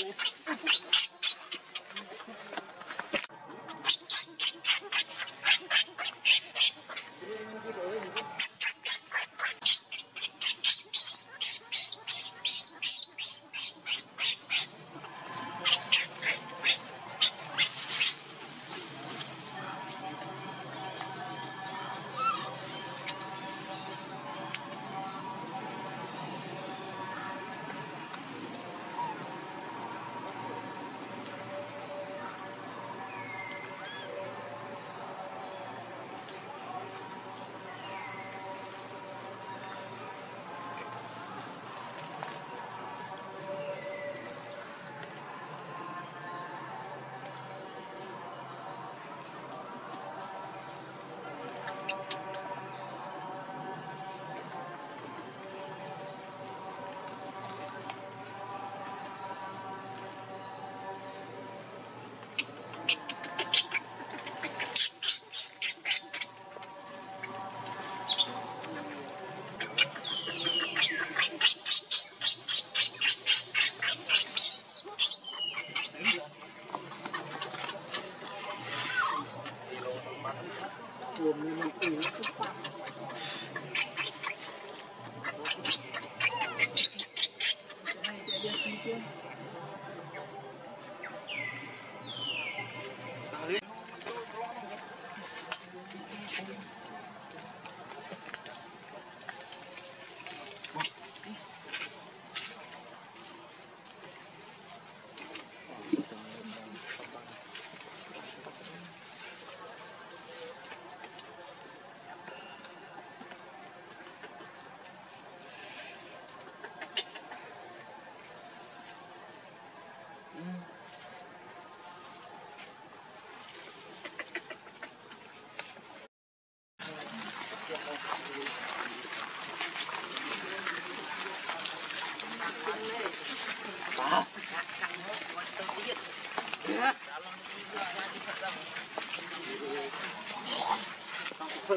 Конечно.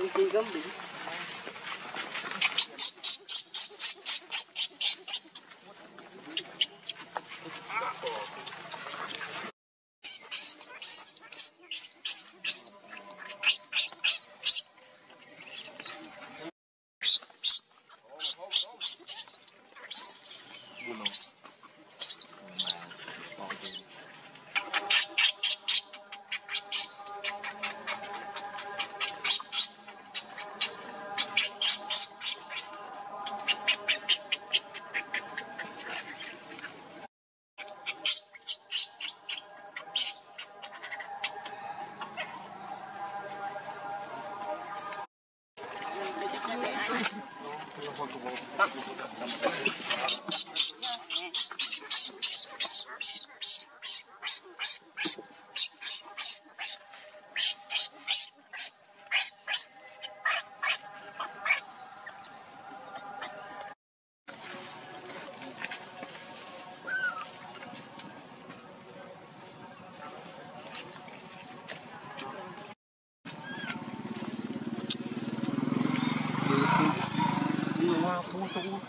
Ela não tem. autobús.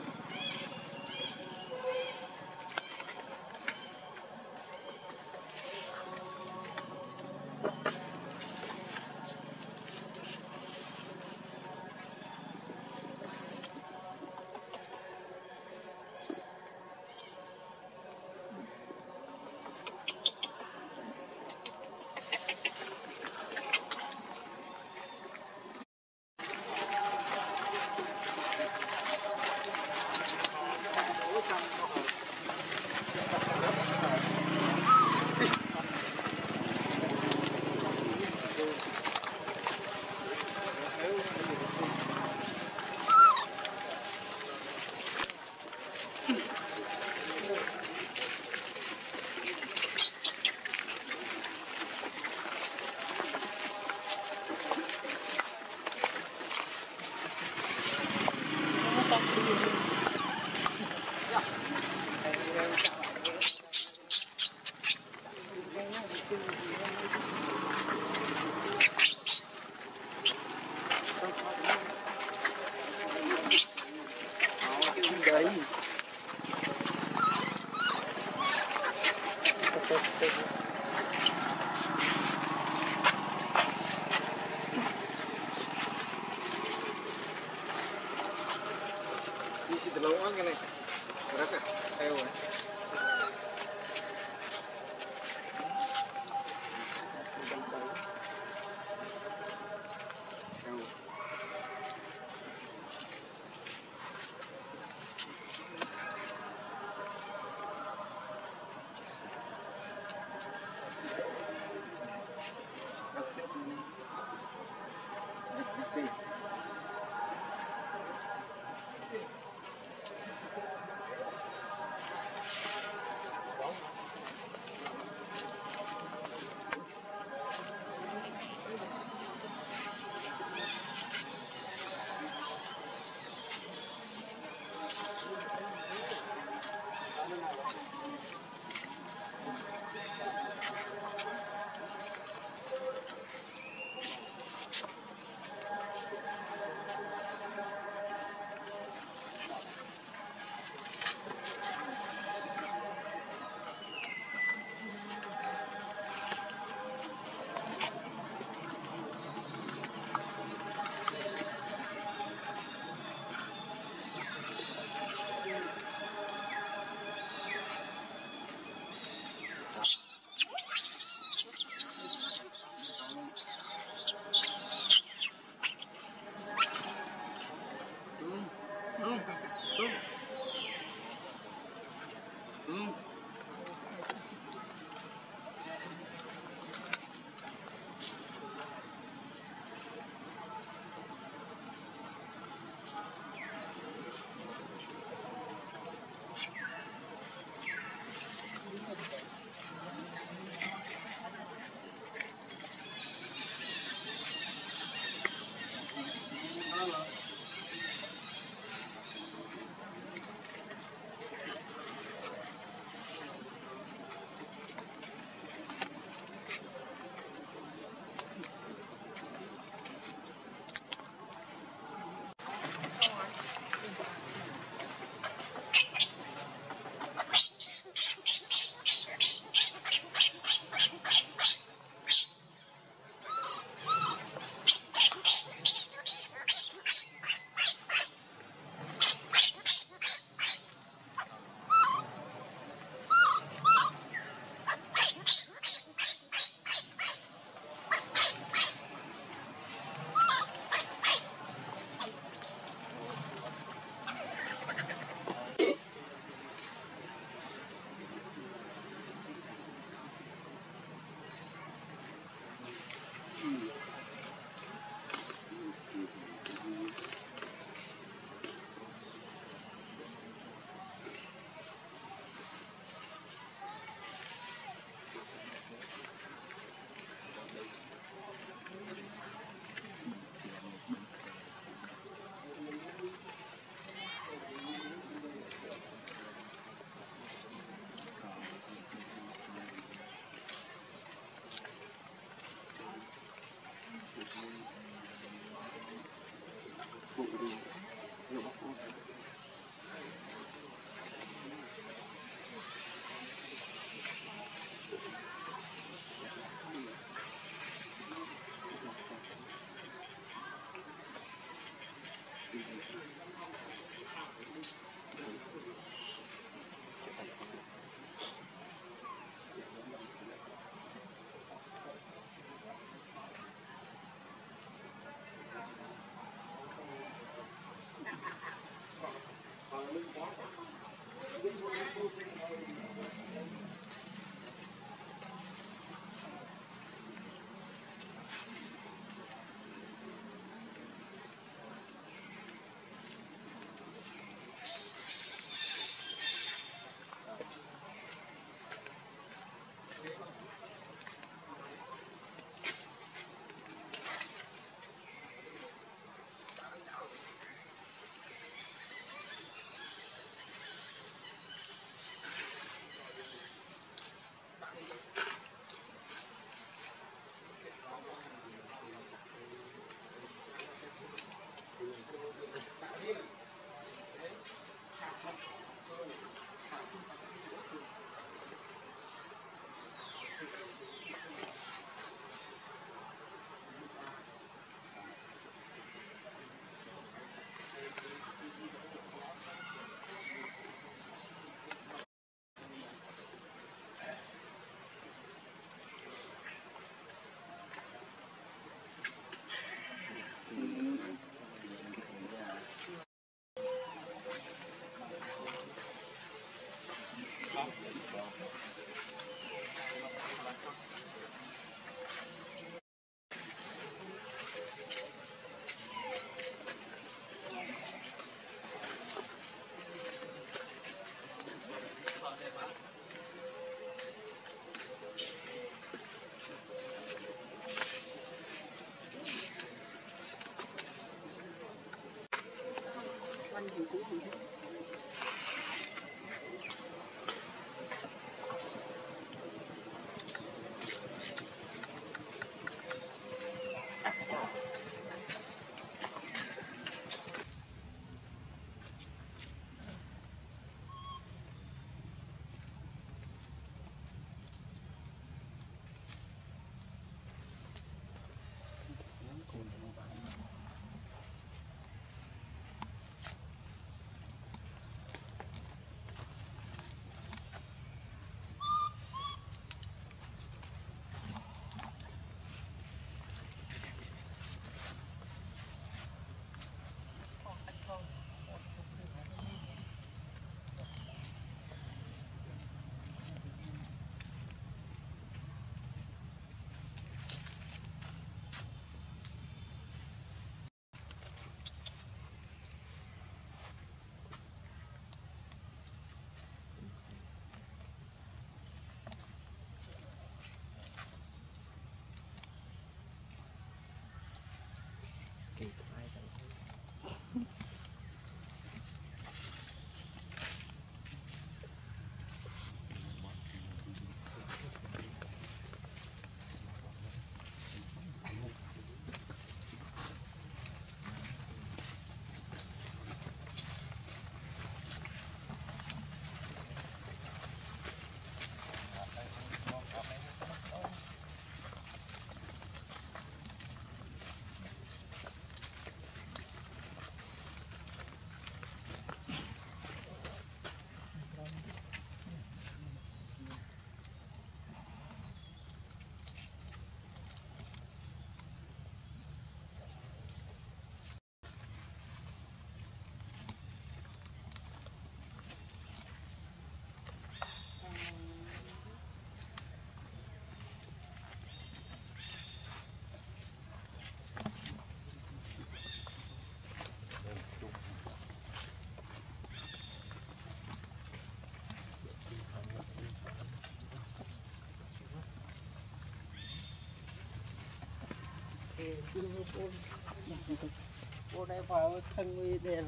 cô này vào thân uy đèn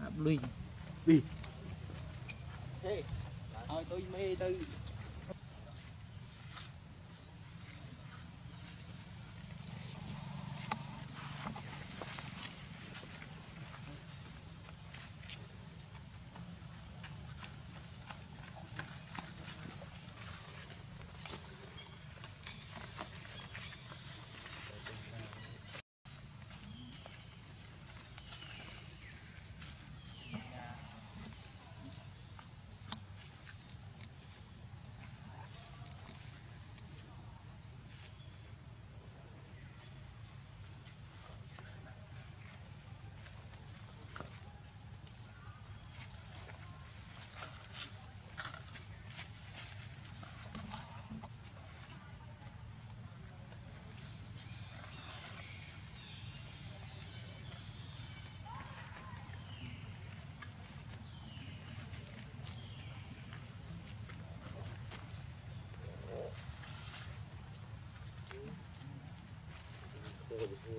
áp lùi. Bị thế tôi mê đây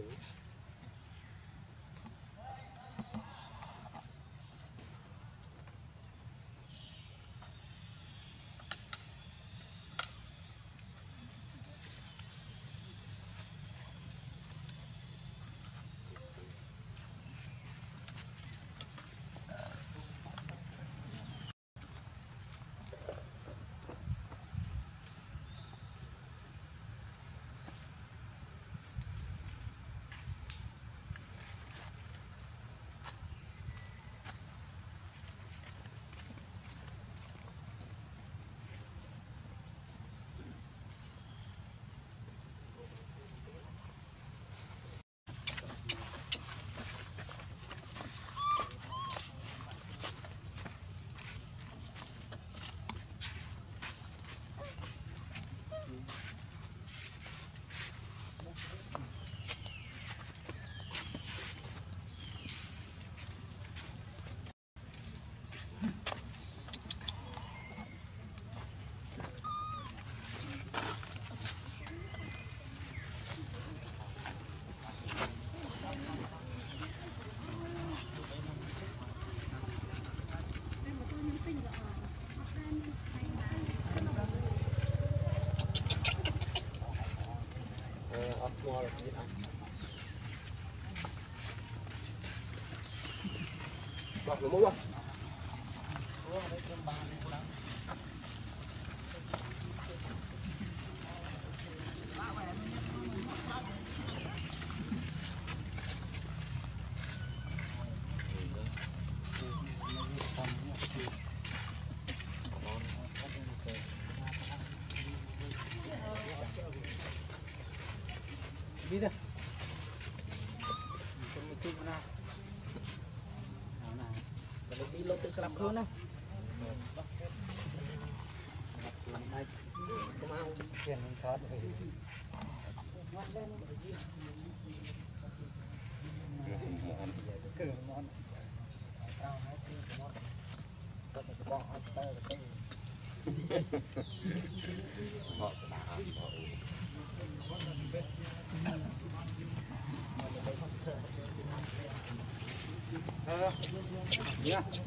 Woods. 怎么用 Yeah.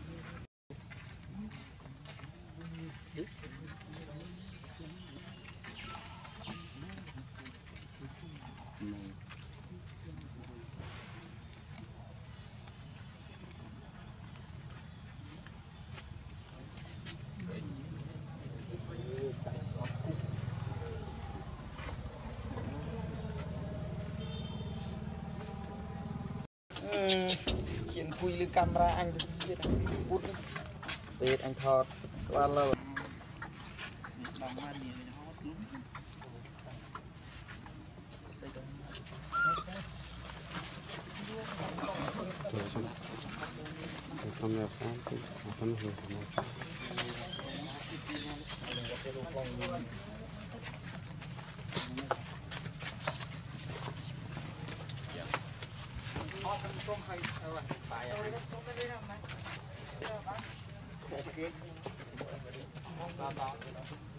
អង្គុយលើកាមេរ៉ាអញទៅទៀតពុតពេលអញថតក្បាលលើដល់មកនេះហត់នោះទៅសំទៅសំនៅស្ថានទីអត់នោះនោះសំ nothing.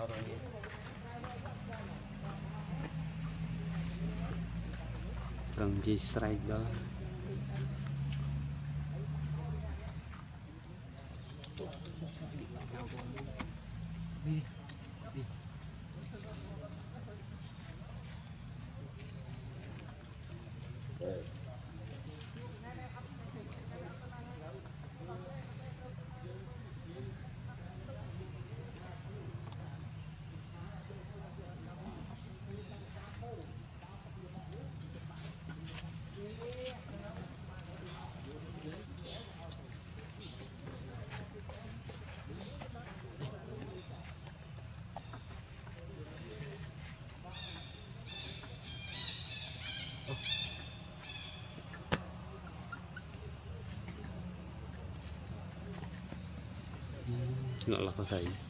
ោទៅនេះត្រឹមនិយាយស្រែកដល់ saya. cho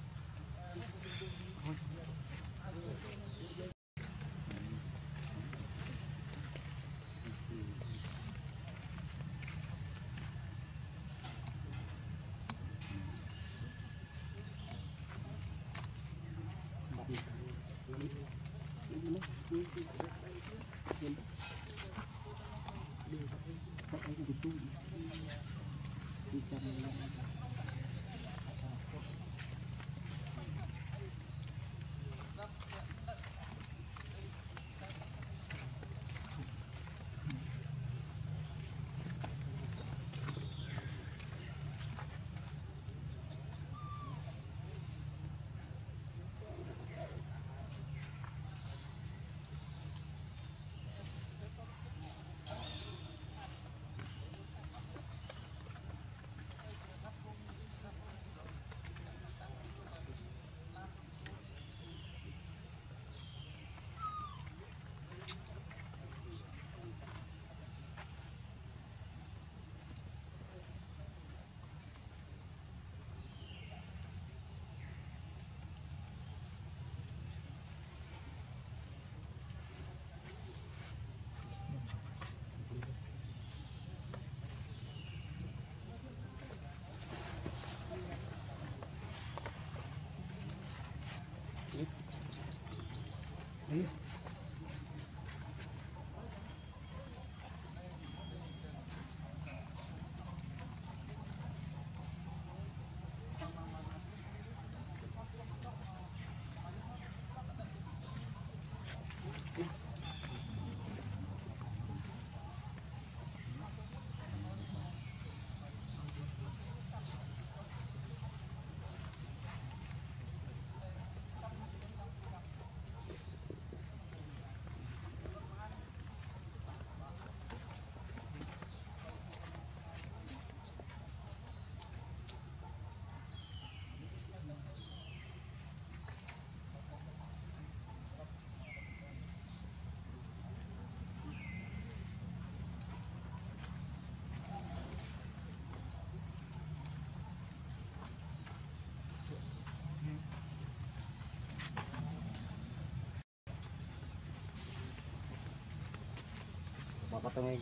Thank you. papatungin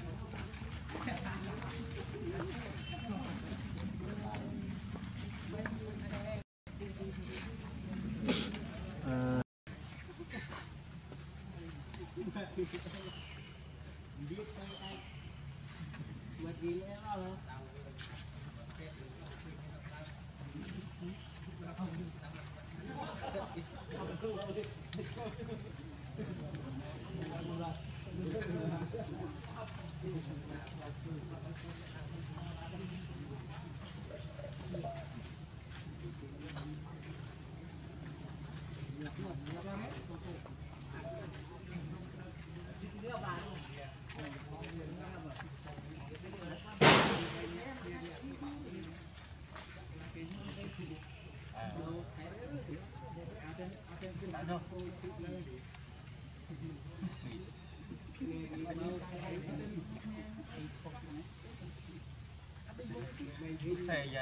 哎呀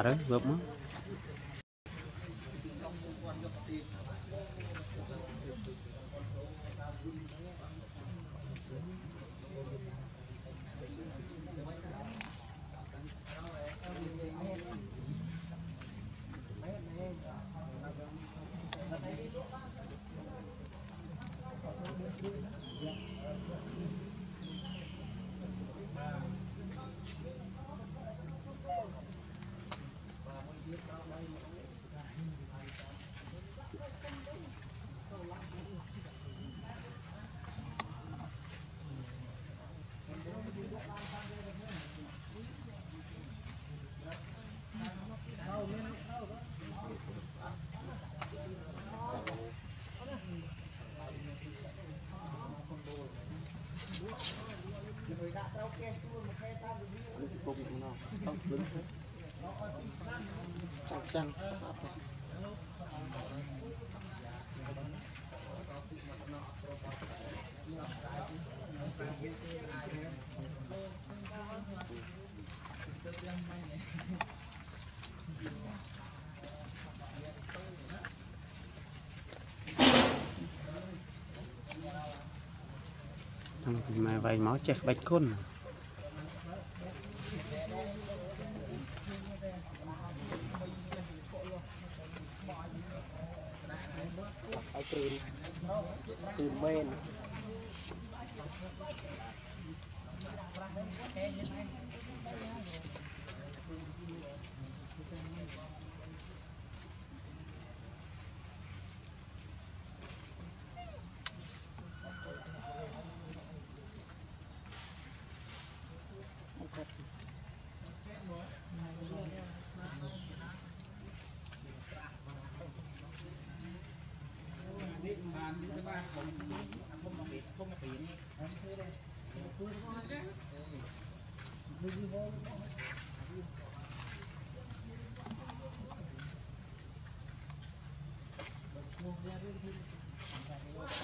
रहा है वेब में ម៉ែវែងមកចេះក្បាច់គុណ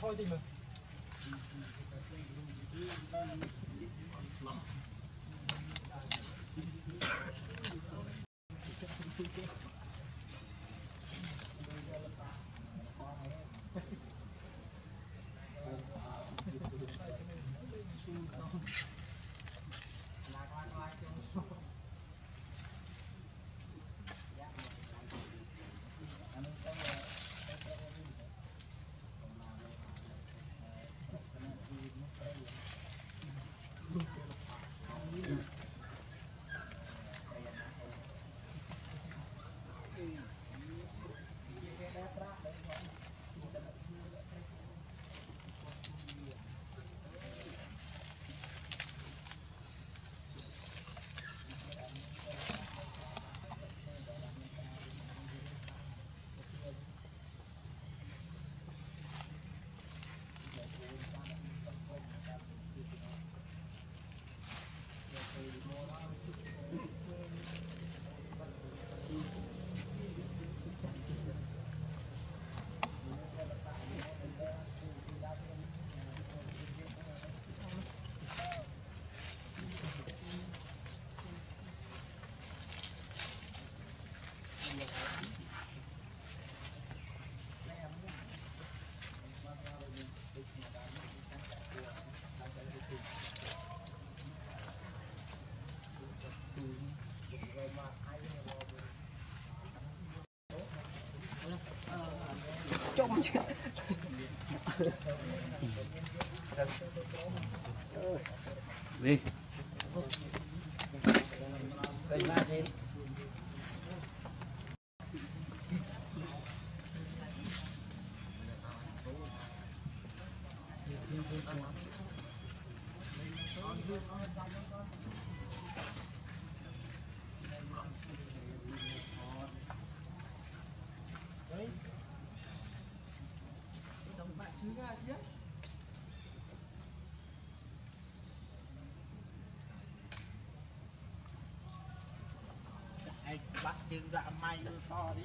thôi thì mà. Đi.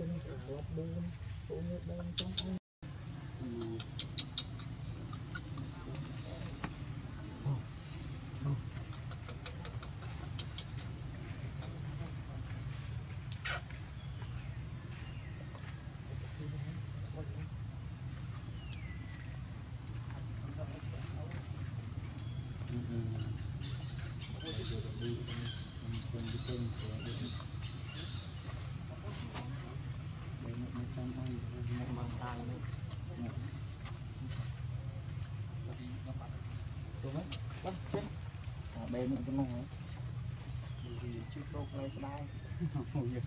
chung của buôn phụ như bên trong long chu trên nè chứ người các bạn phân đâm phút 4 4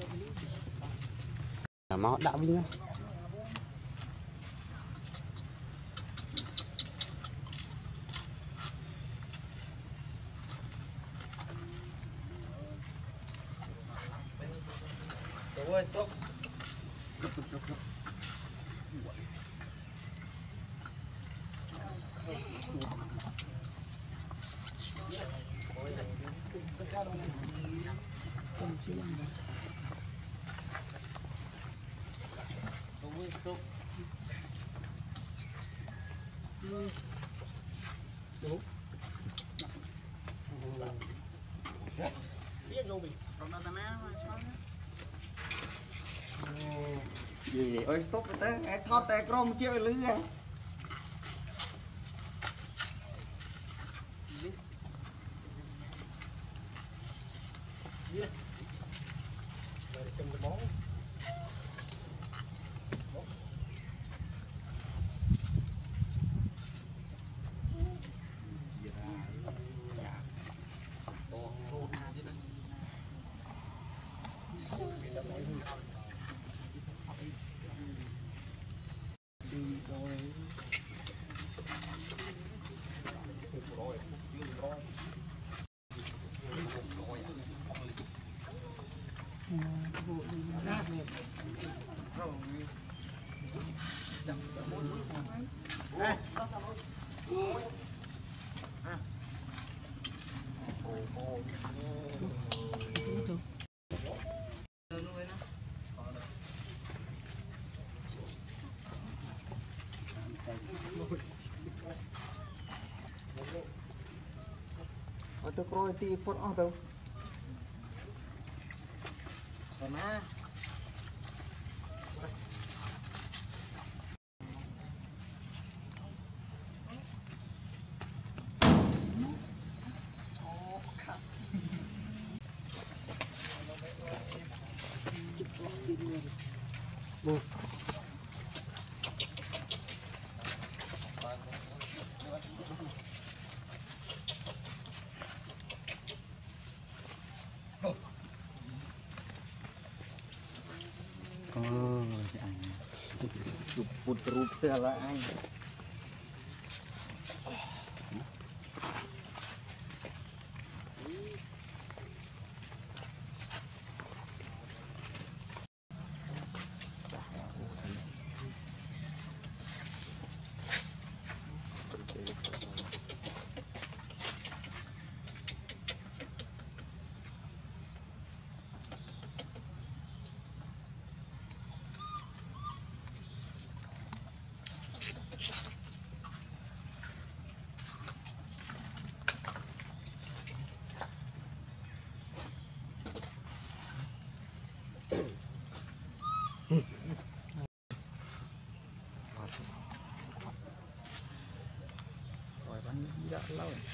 4ចុង bên máu đã vinh á Rồi, stop. Thoát tay crom ទៅក្រោយទីពុតអស់ទៅប៉ុណ្ណា sửa lại là anh. Hello.